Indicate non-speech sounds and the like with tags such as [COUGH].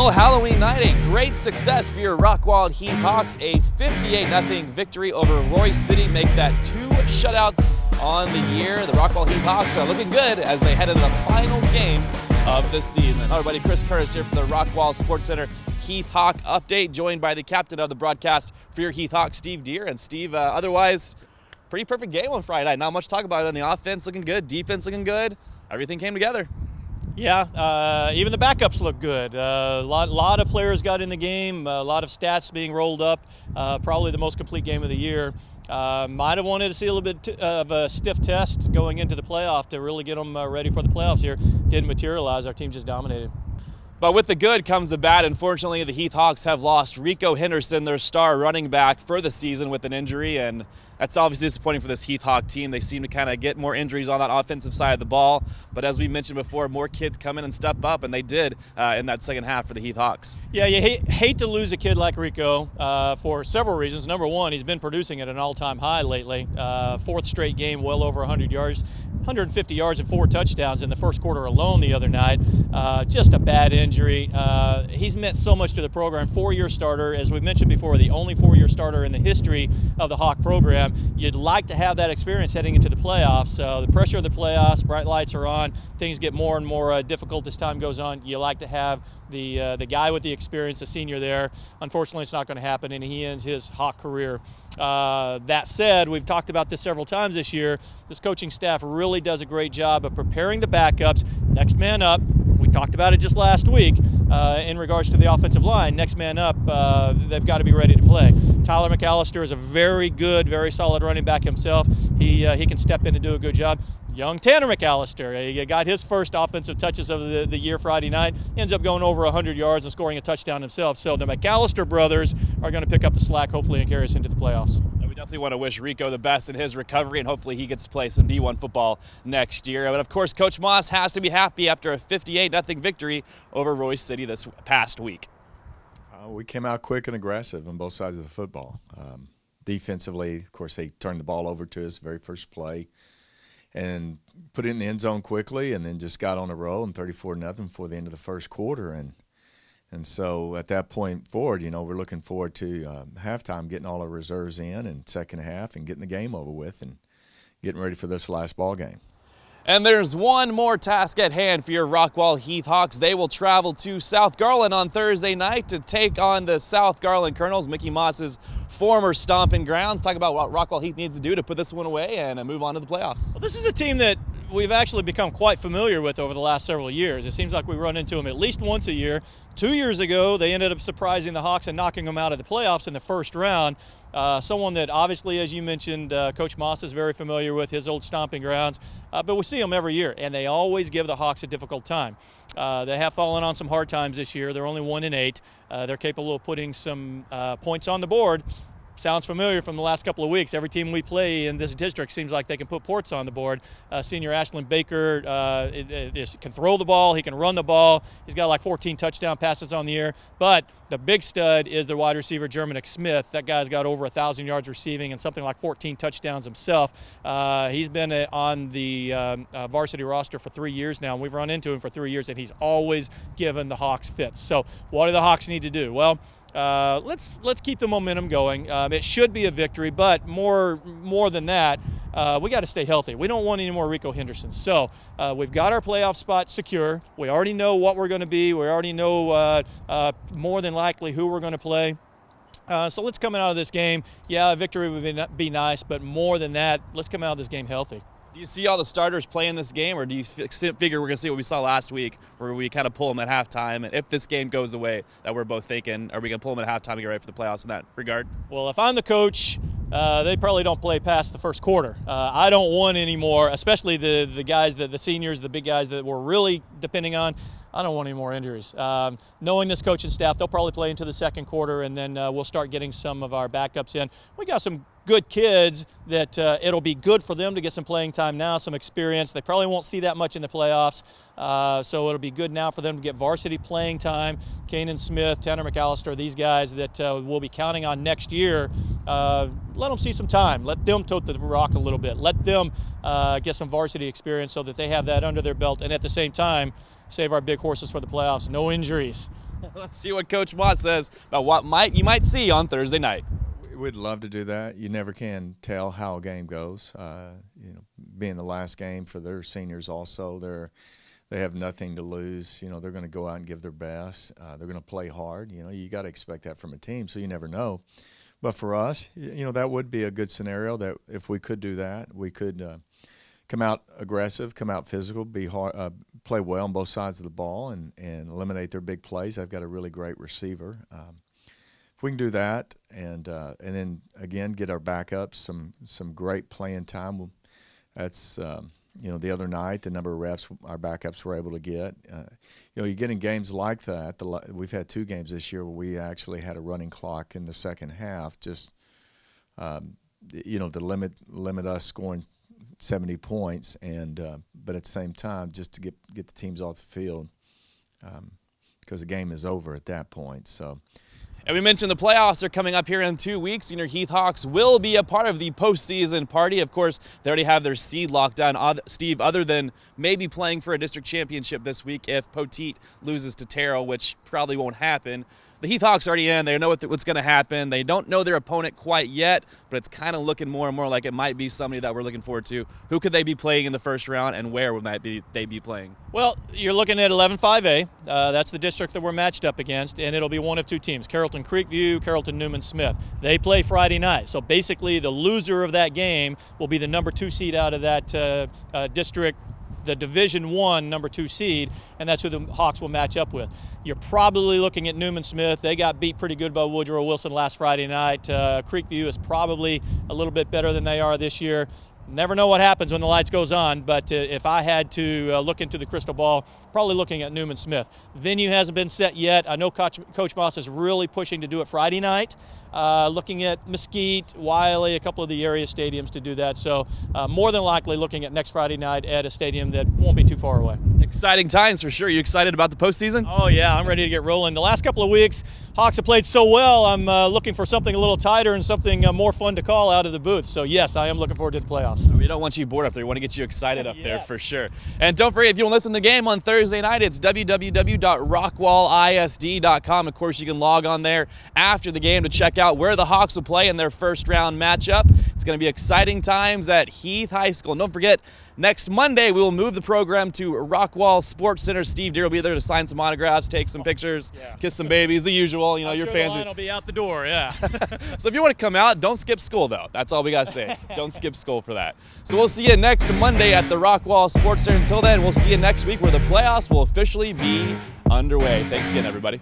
Well, Halloween night, a great success for your Rockwall Heath Hawks. A 58-0 victory over Royse City make that two shutouts on the year. The Rockwall Heath Hawks are looking good as they head into the final game of the season. Hello, everybody. Chris Curtis here for the Rockwall Sports Center Heath Hawk update, joined by the captain of the broadcast for your Heath Hawks, Steve Deer. And Steve, uh, otherwise, pretty perfect game on Friday night. Not much to talk about it on the offense looking good, defense looking good. Everything came together. Yeah, uh, even the backups look good. A uh, lot, lot of players got in the game, a lot of stats being rolled up. Uh, probably the most complete game of the year. Uh, might have wanted to see a little bit of a stiff test going into the playoff to really get them uh, ready for the playoffs here. Didn't materialize. Our team just dominated. But with the good comes the bad. Unfortunately, the Heath Hawks have lost Rico Henderson, their star running back, for the season with an injury, and that's obviously disappointing for this Heath Hawk team. They seem to kind of get more injuries on that offensive side of the ball. But as we mentioned before, more kids come in and step up, and they did uh, in that second half for the Heath Hawks. Yeah, you hate, hate to lose a kid like Rico uh, for several reasons. Number one, he's been producing at an all-time high lately. Uh, fourth straight game, well over 100 yards. 150 yards and four touchdowns in the first quarter alone the other night. Uh, just a bad injury. Uh, he's meant so much to the program. Four-year starter, as we mentioned before, the only four-year starter in the history of the Hawk program. You'd like to have that experience heading into the playoffs. So the pressure of the playoffs, bright lights are on. Things get more and more uh, difficult as time goes on. You like to have the uh, the guy with the experience, the senior there. Unfortunately, it's not going to happen, and he ends his Hawk career. Uh, that said, we've talked about this several times this year. This coaching staff really does a great job of preparing the backups. Next man up. We talked about it just last week uh, in regards to the offensive line. Next man up, uh, they've got to be ready to play. Tyler McAllister is a very good, very solid running back himself. He uh, he can step in and do a good job young Tanner McAllister. He got his first offensive touches of the, the year Friday night. ends up going over 100 yards and scoring a touchdown himself. So the McAllister brothers are going to pick up the slack, hopefully, and carry us into the playoffs. We definitely want to wish Rico the best in his recovery, and hopefully he gets to play some D1 football next year. But of course, Coach Moss has to be happy after a 58 0 victory over Royse City this past week. Uh, we came out quick and aggressive on both sides of the football. Um, defensively, of course, they turned the ball over to us very first play and put it in the end zone quickly, and then just got on a roll and 34 nothing before the end of the first quarter. And and so at that point forward, you know, we're looking forward to um, halftime, getting all our reserves in, and second half, and getting the game over with, and getting ready for this last ball game. And there's one more task at hand for your Rockwall Heath Hawks. They will travel to South Garland on Thursday night to take on the South Garland Colonels, Mickey Moss's former stomping grounds. Talk about what Rockwall Heath needs to do to put this one away and uh, move on to the playoffs. Well, this is a team that we've actually become quite familiar with over the last several years. It seems like we run into them at least once a year. Two years ago, they ended up surprising the Hawks and knocking them out of the playoffs in the first round. Uh, someone that obviously, as you mentioned, uh, Coach Moss is very familiar with his old stomping grounds, uh, but we see them every year, and they always give the Hawks a difficult time. Uh, they have fallen on some hard times this year. They're only one in eight. Uh, they're capable of putting some uh, points on the board, sounds familiar from the last couple of weeks. Every team we play in this district seems like they can put ports on the board. Uh, senior Ashland Baker uh, can throw the ball, he can run the ball. He's got like 14 touchdown passes on the year. But the big stud is the wide receiver Germanic Smith. That guy's got over a thousand yards receiving and something like 14 touchdowns himself. Uh, he's been uh, on the um, uh, varsity roster for three years now, and we've run into him for three years, and he's always given the Hawks fits. So what do the Hawks need to do? Well uh, let's let's keep the momentum going. Um, it should be a victory, but more more than that, uh, we got to stay healthy. We don't want any more Rico Henderson. So uh, we've got our playoff spot secure. We already know what we're going to be. We already know uh, uh, more than likely who we're going to play. Uh, so let's come out of this game. Yeah, a victory would be, be nice, but more than that, let's come out of this game healthy. Do you see all the starters playing this game, or do you figure we're going to see what we saw last week, where we kind of pull them at halftime? And if this game goes away, that we're both thinking, are we going to pull them at halftime and get ready for the playoffs in that regard? Well, if I'm the coach, uh, they probably don't play past the first quarter. Uh, I don't want any more, especially the the guys, the, the seniors, the big guys that we're really depending on. I don't want any more injuries. Um, knowing this coaching staff, they'll probably play into the second quarter, and then uh, we'll start getting some of our backups in. We got some good kids that uh, it'll be good for them to get some playing time now, some experience. They probably won't see that much in the playoffs, uh, so it'll be good now for them to get varsity playing time. Kanan Smith, Tanner McAllister, these guys that uh, we'll be counting on next year. Uh, let them see some time. Let them tote the rock a little bit. Let them uh, get some varsity experience so that they have that under their belt, and at the same time, save our big horses for the playoffs. No injuries. [LAUGHS] Let's see what Coach Moss says about what might you might see on Thursday night. We'd love to do that. You never can tell how a game goes. Uh, you know, being the last game for their seniors, also they're they have nothing to lose. You know, they're going to go out and give their best. Uh, they're going to play hard. You know, you got to expect that from a team. So you never know. But for us, you know, that would be a good scenario. That if we could do that, we could uh, come out aggressive, come out physical, be hard, uh, play well on both sides of the ball, and and eliminate their big plays. I've got a really great receiver. Um, if we can do that, and uh, and then again get our backups some some great playing time, that's um, you know the other night the number of reps our backups were able to get. Uh, you know, you get in games like that. The, we've had two games this year where we actually had a running clock in the second half, just um, you know to limit limit us scoring 70 points, and uh, but at the same time just to get get the teams off the field um, because the game is over at that point. So. And we mentioned the playoffs are coming up here in two weeks. Senior Heath Hawks will be a part of the postseason party. Of course, they already have their seed locked down. Steve, other than maybe playing for a district championship this week if Poteet loses to Terrell, which probably won't happen the Heath Hawks are already in. They know what what's going to happen. They don't know their opponent quite yet, but it's kind of looking more and more like it might be somebody that we're looking forward to. Who could they be playing in the first round, and where would be they be playing? Well, you're looking at 11-5A. Uh, that's the district that we're matched up against, and it'll be one of two teams: Carrollton Creekview, Carrollton Newman Smith. They play Friday night, so basically the loser of that game will be the number two seed out of that uh, uh, district the Division One number two seed, and that's who the Hawks will match up with. You're probably looking at Newman Smith. They got beat pretty good by Woodrow Wilson last Friday night. Uh, Creekview is probably a little bit better than they are this year. Never know what happens when the lights goes on, but uh, if I had to uh, look into the crystal ball, probably looking at Newman Smith. Venue hasn't been set yet. I know Coach, Coach Moss is really pushing to do it Friday night. Uh, looking at Mesquite, Wylie, a couple of the area stadiums to do that. So uh, more than likely looking at next Friday night at a stadium that won't be too far away. Exciting times for sure. You excited about the postseason? Oh yeah, I'm ready to get rolling. The last couple of weeks, Hawks have played so well. I'm uh, looking for something a little tighter and something uh, more fun to call out of the booth. So yes, I am looking forward to the playoffs. We don't want you bored up there. We want to get you excited up yes. there for sure. And don't forget, if you want to listen to the game on Thursday night, it's www.rockwallisd.com. Of course, you can log on there after the game to check out where the Hawks will play in their first round matchup. It's going to be exciting times at Heath High School. And don't forget, next Monday we will move the program to Rockwall Sports Center. Steve Deer will be there to sign some autographs, take some pictures, yeah. kiss some babies, the usual. You know, I'm your sure fans. The will be out the door. Yeah. [LAUGHS] so if you want to come out, don't skip school though. That's all we got to say. [LAUGHS] don't skip school for that. So we'll see you next Monday at the Rockwall Sports Center. Until then, we'll see you next week where the playoffs will officially be underway. Thanks again, everybody.